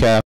care.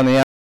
on the